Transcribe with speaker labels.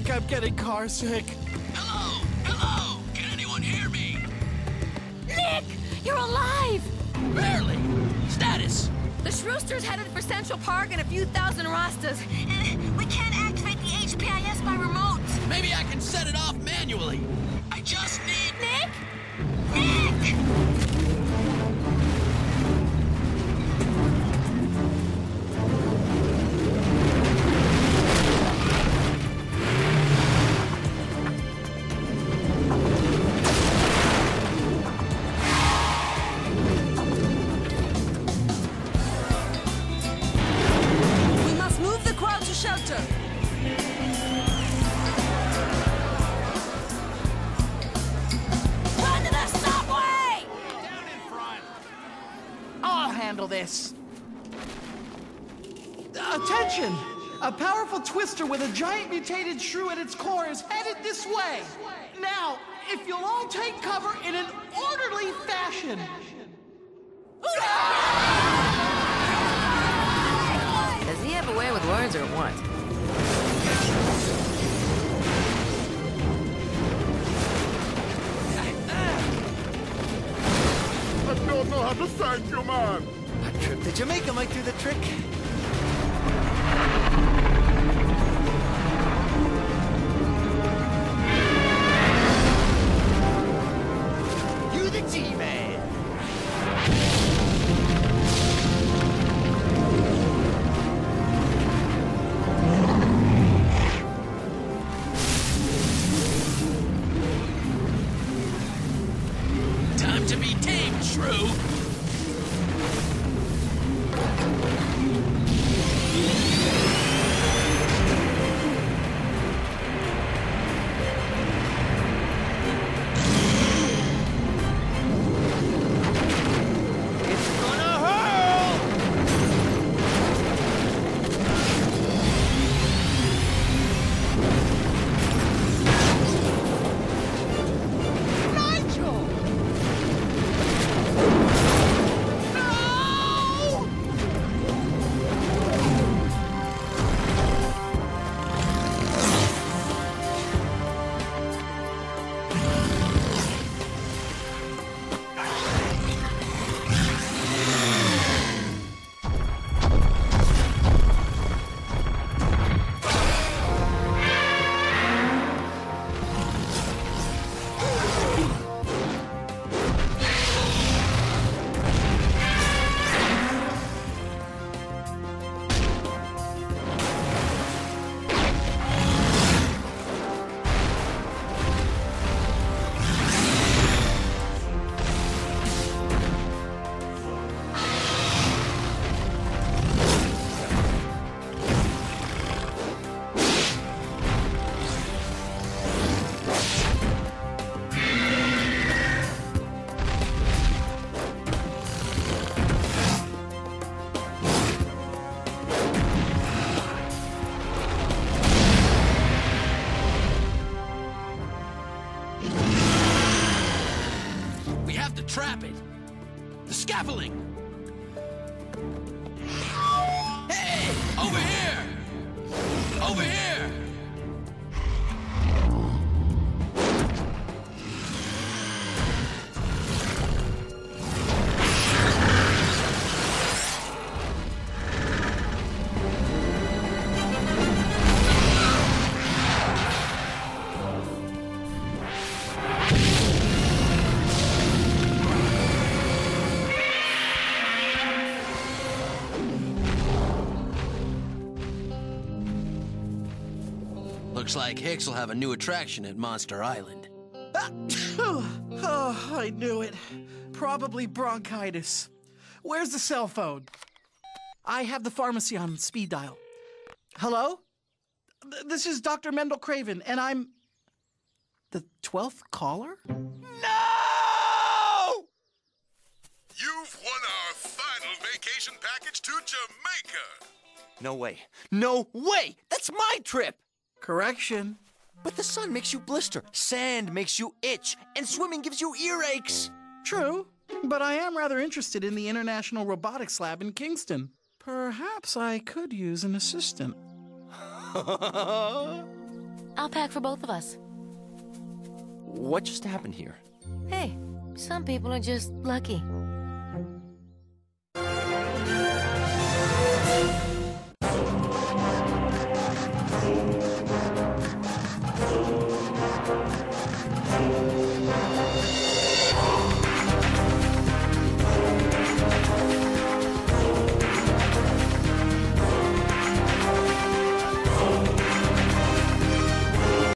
Speaker 1: getting car sick.
Speaker 2: Hello? Hello? Can anyone hear me?
Speaker 3: Nick! You're alive!
Speaker 2: Barely. Status.
Speaker 3: The Shrewster's headed for Central Park and a few thousand Rastas.
Speaker 4: Uh, we can't activate the HPIS by remote.
Speaker 2: Maybe I can set it off manually. I just need...
Speaker 3: Nick?
Speaker 4: Nick!
Speaker 5: Shelter.
Speaker 3: Run to the subway!
Speaker 1: I'll handle this. Attention! A powerful twister with a giant mutated shrew at its core is headed this way. Now, if you'll all take cover in an orderly fashion.
Speaker 6: Have a way with words or what?
Speaker 7: I don't know how to thank you, man.
Speaker 1: A trip to Jamaica might do the trick.
Speaker 2: Be We have to trap it. The scaffolding. Hey! Over here! Over here! Looks like Hicks will have a new attraction at Monster Island.
Speaker 1: Ah, oh, I knew it. Probably bronchitis. Where's the cell phone? I have the pharmacy on speed dial. Hello? This is Dr. Mendel Craven, and I'm the 12th caller? No!
Speaker 7: You've won our final vacation package to Jamaica.
Speaker 8: No way. No way! That's my trip!
Speaker 1: Correction.
Speaker 8: But the sun makes you blister, sand makes you itch, and swimming gives you earaches.
Speaker 1: True, but I am rather interested in the International Robotics Lab in Kingston. Perhaps I could use an assistant.
Speaker 3: I'll pack for both of us.
Speaker 8: What just happened here?
Speaker 3: Hey, some people are just lucky.